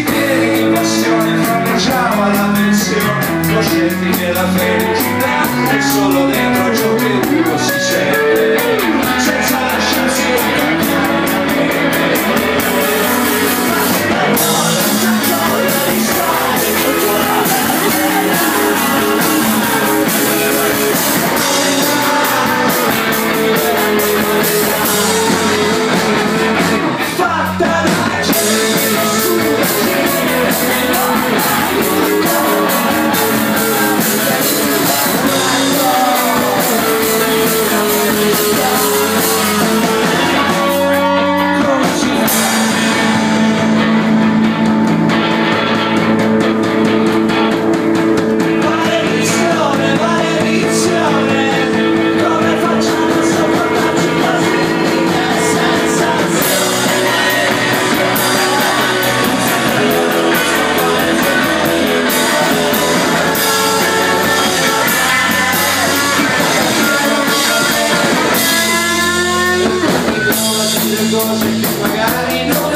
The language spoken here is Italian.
Dici che di passione fronteggiamo alla pensione, coscienti che la felicità è solo Magarino